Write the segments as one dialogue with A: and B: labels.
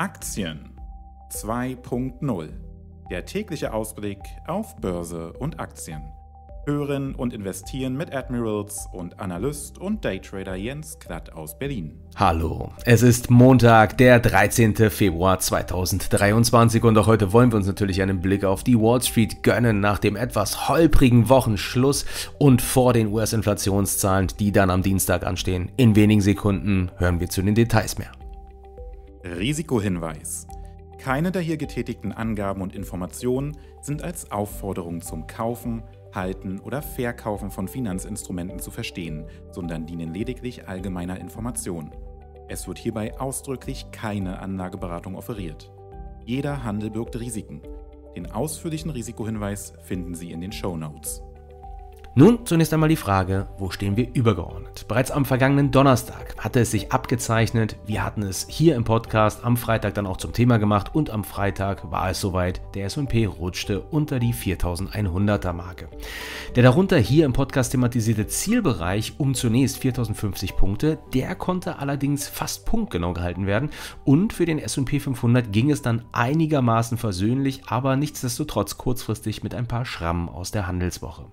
A: Aktien 2.0. Der tägliche Ausblick auf Börse und Aktien. Hören und investieren mit Admirals und Analyst und Daytrader Jens Klatt aus Berlin.
B: Hallo, es ist Montag, der 13. Februar 2023 und auch heute wollen wir uns natürlich einen Blick auf die Wall Street gönnen nach dem etwas holprigen Wochenschluss und vor den US-Inflationszahlen, die dann am Dienstag anstehen. In wenigen Sekunden hören wir zu den Details mehr.
A: Risikohinweis. Keine der hier getätigten Angaben und Informationen sind als Aufforderung zum Kaufen, Halten oder Verkaufen von Finanzinstrumenten zu verstehen, sondern dienen lediglich allgemeiner Information. Es wird hierbei ausdrücklich keine Anlageberatung offeriert. Jeder Handel birgt Risiken. Den ausführlichen Risikohinweis finden Sie in den Show Notes.
B: Nun zunächst einmal die Frage, wo stehen wir übergeordnet? Bereits am vergangenen Donnerstag hatte es sich abgezeichnet, wir hatten es hier im Podcast am Freitag dann auch zum Thema gemacht und am Freitag war es soweit, der S&P rutschte unter die 4100er Marke. Der darunter hier im Podcast thematisierte Zielbereich um zunächst 4050 Punkte, der konnte allerdings fast punktgenau gehalten werden und für den S&P 500 ging es dann einigermaßen versöhnlich, aber nichtsdestotrotz kurzfristig mit ein paar Schrammen aus der Handelswoche.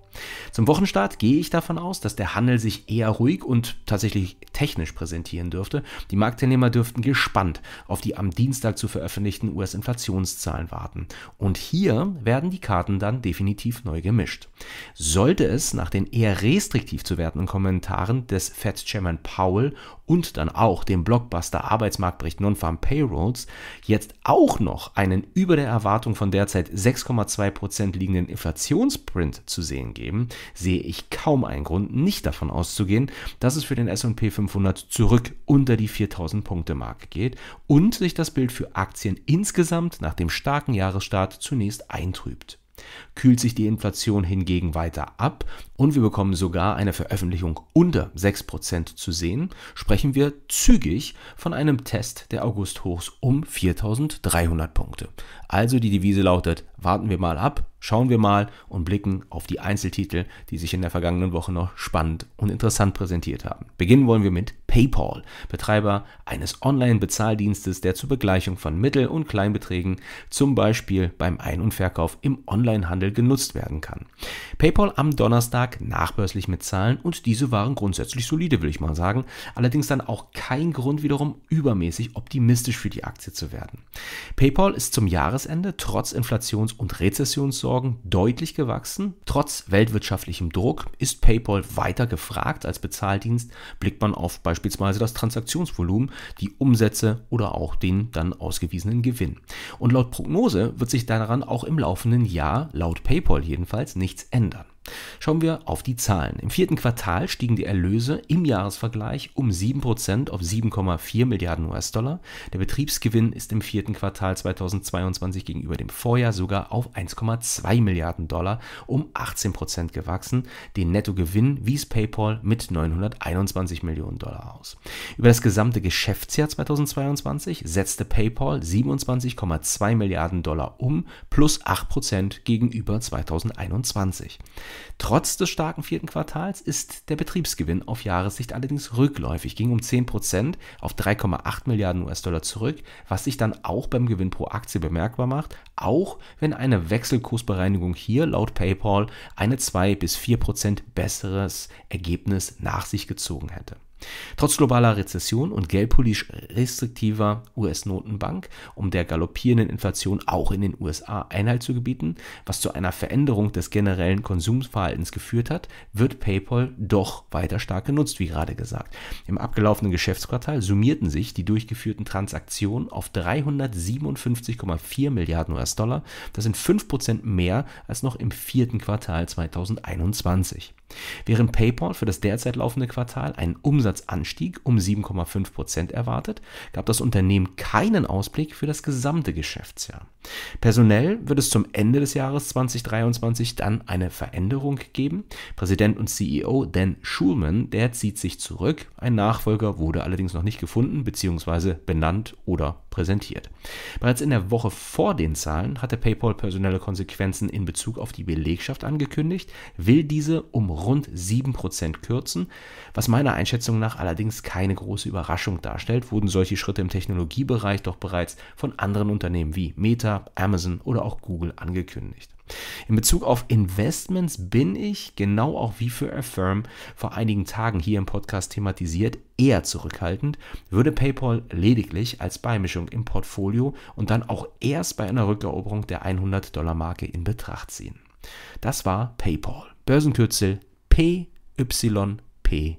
B: Zum Wochenstart gehe ich davon aus, dass der Handel sich eher ruhig und tatsächlich technisch präsentieren dürfte. Die Marktteilnehmer dürften gespannt auf die am Dienstag zu veröffentlichten US-Inflationszahlen warten. Und hier werden die Karten dann definitiv neu gemischt. Sollte es nach den eher restriktiv zu wertenden Kommentaren des Fed-Chairman Powell und dann auch dem Blockbuster Arbeitsmarktbericht Non-Farm Payrolls jetzt auch noch einen über der Erwartung von derzeit 6,2% liegenden Inflationsprint zu sehen geben, sehe ich kaum einen Grund, nicht davon auszugehen, dass es für den S&P 500 zurück unter die 4000 Punkte Marke geht und sich das Bild für Aktien insgesamt nach dem starken Jahresstart zunächst eintrübt kühlt sich die Inflation hingegen weiter ab und wir bekommen sogar eine Veröffentlichung unter 6% zu sehen, sprechen wir zügig von einem Test der August-Hochs um 4300 Punkte. Also die Devise lautet, warten wir mal ab, schauen wir mal und blicken auf die Einzeltitel, die sich in der vergangenen Woche noch spannend und interessant präsentiert haben. Beginnen wollen wir mit PayPal, Betreiber eines Online-Bezahldienstes, der zur Begleichung von Mittel- und Kleinbeträgen zum Beispiel beim Ein- und Verkauf im Onlinehandel genutzt werden kann. PayPal am Donnerstag nachbörslich mit Zahlen und diese waren grundsätzlich solide, will ich mal sagen. Allerdings dann auch kein Grund wiederum übermäßig optimistisch für die Aktie zu werden. PayPal ist zum Jahresende trotz Inflations- und Rezessionssorgen deutlich gewachsen. Trotz weltwirtschaftlichem Druck ist PayPal weiter gefragt als Bezahldienst. Blickt man auf beispielsweise das Transaktionsvolumen, die Umsätze oder auch den dann ausgewiesenen Gewinn. Und laut Prognose wird sich daran auch im laufenden Jahr, laut PayPal jedenfalls, nichts ändern. Schauen wir auf die Zahlen. Im vierten Quartal stiegen die Erlöse im Jahresvergleich um 7% auf 7,4 Milliarden US-Dollar. Der Betriebsgewinn ist im vierten Quartal 2022 gegenüber dem Vorjahr sogar auf 1,2 Milliarden Dollar um 18% gewachsen. Den Nettogewinn wies PayPal mit 921 Millionen Dollar aus. Über das gesamte Geschäftsjahr 2022 setzte PayPal 27,2 Milliarden Dollar um, plus 8% gegenüber 2021. Trotz des starken vierten Quartals ist der Betriebsgewinn auf Jahressicht allerdings rückläufig, ging um 10% auf 3,8 Milliarden US-Dollar zurück, was sich dann auch beim Gewinn pro Aktie bemerkbar macht, auch wenn eine Wechselkursbereinigung hier laut PayPal eine 2 bis 4% besseres Ergebnis nach sich gezogen hätte. Trotz globaler Rezession und geldpolitisch restriktiver US-Notenbank, um der galoppierenden Inflation auch in den USA Einhalt zu gebieten, was zu einer Veränderung des generellen Konsumverhaltens geführt hat, wird PayPal doch weiter stark genutzt, wie gerade gesagt. Im abgelaufenen Geschäftsquartal summierten sich die durchgeführten Transaktionen auf 357,4 Milliarden US-Dollar. Das sind 5% mehr als noch im vierten Quartal 2021. Während PayPal für das derzeit laufende Quartal einen Umsatzanstieg um 7,5 Prozent erwartet, gab das Unternehmen keinen Ausblick für das gesamte Geschäftsjahr. Personell wird es zum Ende des Jahres 2023 dann eine Veränderung geben. Präsident und CEO Dan Schulman, der zieht sich zurück. Ein Nachfolger wurde allerdings noch nicht gefunden bzw. benannt oder präsentiert. Bereits in der Woche vor den Zahlen hatte PayPal personelle Konsequenzen in Bezug auf die Belegschaft angekündigt, will diese um rund 7% kürzen. Was meiner Einschätzung nach allerdings keine große Überraschung darstellt, wurden solche Schritte im Technologiebereich doch bereits von anderen Unternehmen wie Meta, Amazon oder auch Google angekündigt. In Bezug auf Investments bin ich, genau auch wie für Affirm vor einigen Tagen hier im Podcast thematisiert, eher zurückhaltend, würde PayPal lediglich als Beimischung im Portfolio und dann auch erst bei einer Rückeroberung der 100-Dollar-Marke in Betracht ziehen. Das war PayPal. Börsenkürzel PYPL.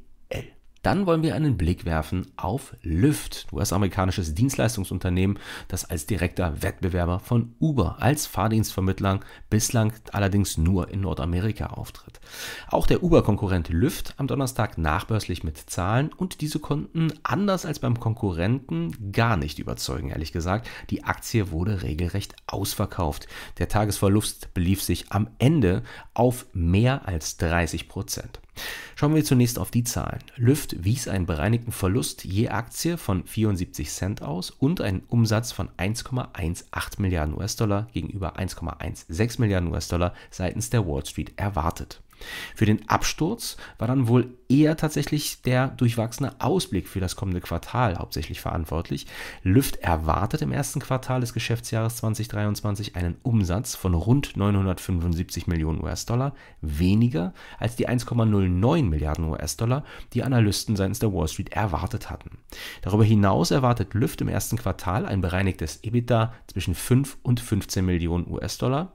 B: Dann wollen wir einen Blick werfen auf Lyft, US-amerikanisches Dienstleistungsunternehmen, das als direkter Wettbewerber von Uber als Fahrdienstvermittler bislang allerdings nur in Nordamerika auftritt. Auch der Uber-Konkurrent Lyft am Donnerstag nachbörslich mit Zahlen und diese konnten anders als beim Konkurrenten gar nicht überzeugen, ehrlich gesagt. Die Aktie wurde regelrecht ausverkauft. Der Tagesverlust belief sich am Ende auf mehr als 30 Prozent. Schauen wir zunächst auf die Zahlen. Lyft wies einen bereinigten Verlust je Aktie von 74 Cent aus und einen Umsatz von 1,18 Milliarden US-Dollar gegenüber 1,16 Milliarden US-Dollar seitens der Wall Street erwartet. Für den Absturz war dann wohl eher tatsächlich der durchwachsene Ausblick für das kommende Quartal hauptsächlich verantwortlich. Lyft erwartet im ersten Quartal des Geschäftsjahres 2023 einen Umsatz von rund 975 Millionen US-Dollar, weniger als die 1,09 Milliarden US-Dollar, die Analysten seitens der Wall Street erwartet hatten. Darüber hinaus erwartet Lyft im ersten Quartal ein bereinigtes EBITDA zwischen 5 und 15 Millionen US-Dollar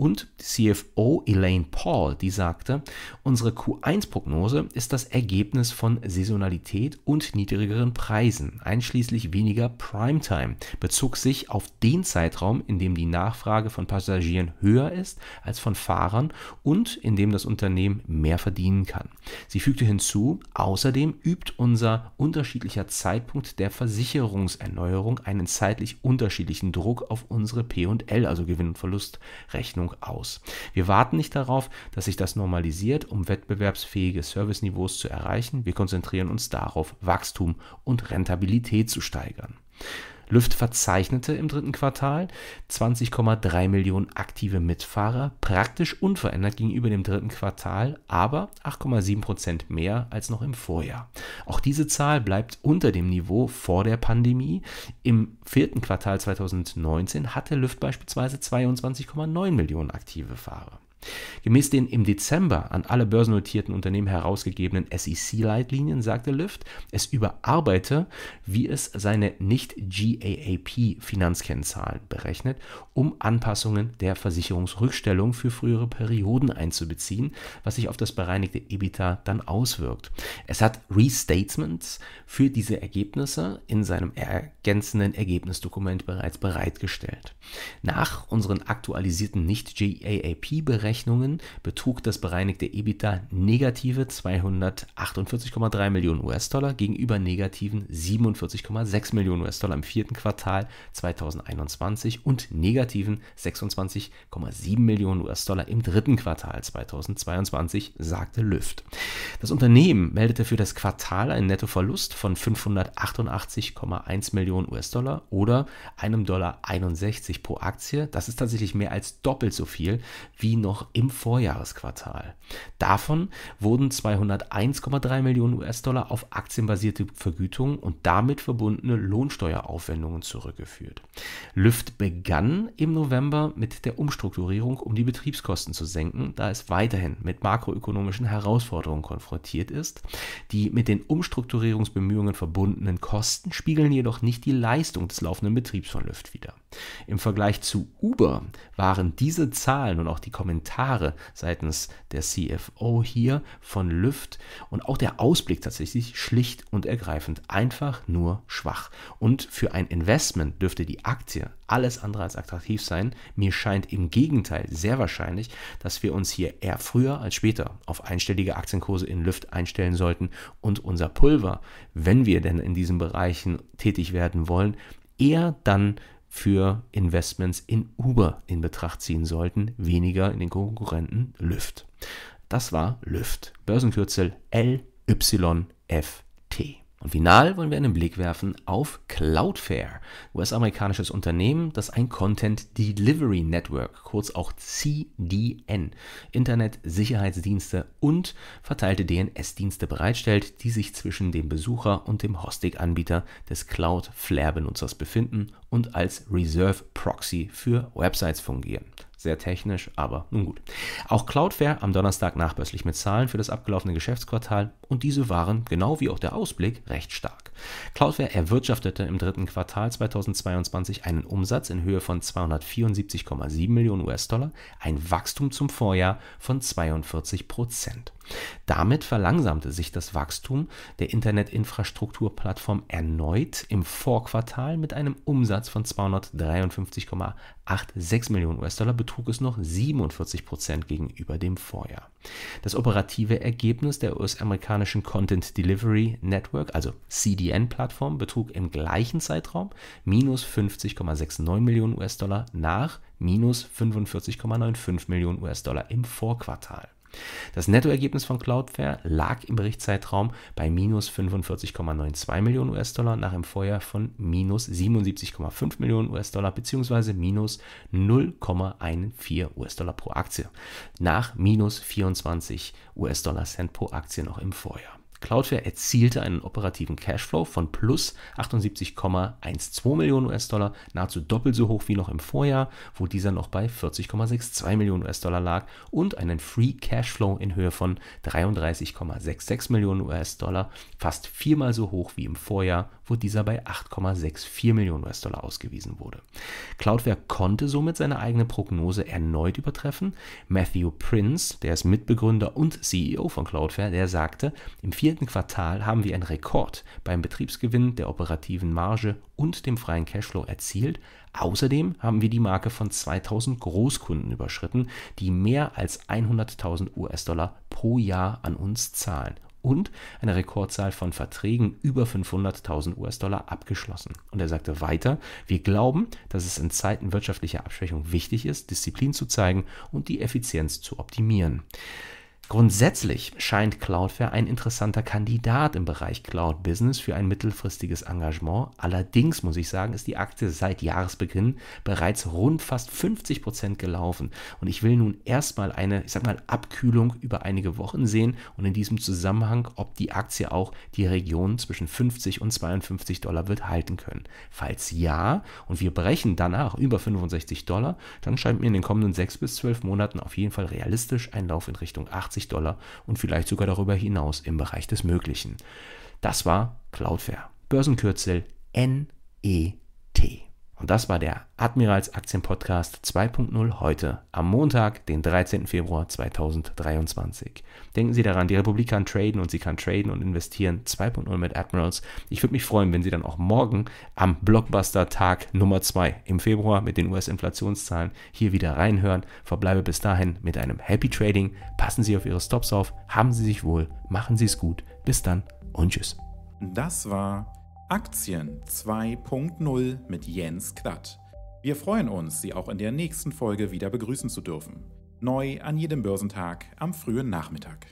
B: und CFO Elaine Paul, die sagte, unsere Q1-Prognose ist das Ergebnis von Saisonalität und niedrigeren Preisen, einschließlich weniger Primetime, bezog sich auf den Zeitraum, in dem die Nachfrage von Passagieren höher ist als von Fahrern und in dem das Unternehmen mehr verdienen kann. Sie fügte hinzu, außerdem übt unser unterschiedlicher Zeitpunkt der Versicherungserneuerung einen zeitlich unterschiedlichen Druck auf unsere P&L, also Gewinn- und Verlustrechnung Entwicklung aus. Wir warten nicht darauf, dass sich das normalisiert, um wettbewerbsfähige Serviceniveaus zu erreichen. Wir konzentrieren uns darauf, Wachstum und Rentabilität zu steigern. Lyft verzeichnete im dritten Quartal 20,3 Millionen aktive Mitfahrer, praktisch unverändert gegenüber dem dritten Quartal, aber 8,7 Prozent mehr als noch im Vorjahr. Auch diese Zahl bleibt unter dem Niveau vor der Pandemie. Im vierten Quartal 2019 hatte Lyft beispielsweise 22,9 Millionen aktive Fahrer. Gemäß den im Dezember an alle börsennotierten Unternehmen herausgegebenen SEC-Leitlinien sagte Lyft, es überarbeite, wie es seine Nicht-GAAP-Finanzkennzahlen berechnet, um Anpassungen der Versicherungsrückstellung für frühere Perioden einzubeziehen, was sich auf das bereinigte EBITDA dann auswirkt. Es hat Restatements für diese Ergebnisse in seinem ergänzenden Ergebnisdokument bereits bereitgestellt. Nach unseren aktualisierten Nicht-GAAP-Berechnungen Rechnungen betrug das bereinigte EBITDA negative 248,3 Millionen US-Dollar gegenüber negativen 47,6 Millionen US-Dollar im vierten Quartal 2021 und negativen 26,7 Millionen US-Dollar im dritten Quartal 2022, sagte Lyft. Das Unternehmen meldete für das Quartal einen Nettoverlust von 588,1 Millionen US-Dollar oder einem Dollar 61 pro Aktie. Das ist tatsächlich mehr als doppelt so viel wie noch noch im Vorjahresquartal. Davon wurden 201,3 Millionen US-Dollar auf aktienbasierte Vergütungen und damit verbundene Lohnsteueraufwendungen zurückgeführt. Lyft begann im November mit der Umstrukturierung, um die Betriebskosten zu senken, da es weiterhin mit makroökonomischen Herausforderungen konfrontiert ist. Die mit den Umstrukturierungsbemühungen verbundenen Kosten spiegeln jedoch nicht die Leistung des laufenden Betriebs von Lyft wider. Im Vergleich zu Uber waren diese Zahlen und auch die Kommentare Kommentare seitens der CFO hier von Lüft und auch der Ausblick tatsächlich schlicht und ergreifend einfach nur schwach. Und für ein Investment dürfte die Aktie alles andere als attraktiv sein. Mir scheint im Gegenteil sehr wahrscheinlich, dass wir uns hier eher früher als später auf einstellige Aktienkurse in Lüft einstellen sollten und unser Pulver, wenn wir denn in diesen Bereichen tätig werden wollen, eher dann für Investments in Uber in Betracht ziehen sollten, weniger in den Konkurrenten Lyft. Das war Lyft. Börsenkürzel LYFT. Und final wollen wir einen Blick werfen auf Cloudflare, US-amerikanisches Unternehmen, das ein Content Delivery Network, kurz auch CDN, Internet-Sicherheitsdienste und verteilte DNS-Dienste bereitstellt, die sich zwischen dem Besucher und dem Hosting-Anbieter des Cloudflare-Benutzers befinden und als Reserve Proxy für Websites fungieren. Sehr technisch, aber nun gut. Auch Cloudflare am Donnerstag nachbörslich mit Zahlen für das abgelaufene Geschäftsquartal und diese waren, genau wie auch der Ausblick, recht stark. Cloudflare erwirtschaftete im dritten Quartal 2022 einen Umsatz in Höhe von 274,7 Millionen US-Dollar, ein Wachstum zum Vorjahr von 42 Prozent. Damit verlangsamte sich das Wachstum der Internetinfrastrukturplattform erneut im Vorquartal mit einem Umsatz von 253,86 Millionen US-Dollar betrug es noch 47 Prozent gegenüber dem Vorjahr. Das operative Ergebnis der US-amerikanischen Content Delivery Network, also CDN-Plattform, betrug im gleichen Zeitraum minus 50,69 Millionen US-Dollar nach minus 45,95 Millionen US-Dollar im Vorquartal. Das Nettoergebnis von Cloudflare lag im Berichtszeitraum bei minus 45,92 Millionen US-Dollar nach dem Vorjahr von minus 77,5 Millionen US-Dollar bzw. minus 0,14 US-Dollar pro Aktie nach minus 24 US-Dollar Cent pro Aktie noch im Vorjahr. Cloudflare erzielte einen operativen Cashflow von plus 78,12 Millionen US-Dollar, nahezu doppelt so hoch wie noch im Vorjahr, wo dieser noch bei 40,62 Millionen US-Dollar lag, und einen Free Cashflow in Höhe von 33,66 Millionen US-Dollar, fast viermal so hoch wie im Vorjahr, wo dieser bei 8,64 Millionen US-Dollar ausgewiesen wurde. Cloudflare konnte somit seine eigene Prognose erneut übertreffen. Matthew Prince, der ist Mitbegründer und CEO von Cloudflare, der sagte, im vierten Quartal haben wir einen Rekord beim Betriebsgewinn, der operativen Marge und dem freien Cashflow erzielt. Außerdem haben wir die Marke von 2000 Großkunden überschritten, die mehr als 100.000 US-Dollar pro Jahr an uns zahlen und eine Rekordzahl von Verträgen über 500.000 US-Dollar abgeschlossen. Und er sagte weiter, wir glauben, dass es in Zeiten wirtschaftlicher Abschwächung wichtig ist, Disziplin zu zeigen und die Effizienz zu optimieren. Grundsätzlich scheint Cloudflare ein interessanter Kandidat im Bereich Cloud Business für ein mittelfristiges Engagement. Allerdings muss ich sagen, ist die Aktie seit Jahresbeginn bereits rund fast 50 Prozent gelaufen. Und ich will nun erstmal eine, ich sag mal, Abkühlung über einige Wochen sehen und in diesem Zusammenhang, ob die Aktie auch die Region zwischen 50 und 52 Dollar wird halten können. Falls ja und wir brechen danach über 65 Dollar, dann scheint mir in den kommenden 6 bis 12 Monaten auf jeden Fall realistisch ein Lauf in Richtung 80 80 Dollar und vielleicht sogar darüber hinaus im Bereich des Möglichen. Das war Cloudflare. Börsenkürzel NET. Und das war der Admirals Aktien Podcast 2.0 heute am Montag, den 13. Februar 2023. Denken Sie daran, die Republik kann traden und sie kann traden und investieren 2.0 mit Admirals. Ich würde mich freuen, wenn Sie dann auch morgen am Blockbuster Tag Nummer 2 im Februar mit den US-Inflationszahlen hier wieder reinhören. Verbleibe bis dahin mit einem Happy Trading. Passen Sie auf Ihre Stops auf, haben Sie sich wohl, machen Sie es gut. Bis dann und tschüss.
A: Das war Aktien 2.0 mit Jens Klatt. Wir freuen uns, Sie auch in der nächsten Folge wieder begrüßen zu dürfen. Neu an jedem Börsentag am frühen Nachmittag.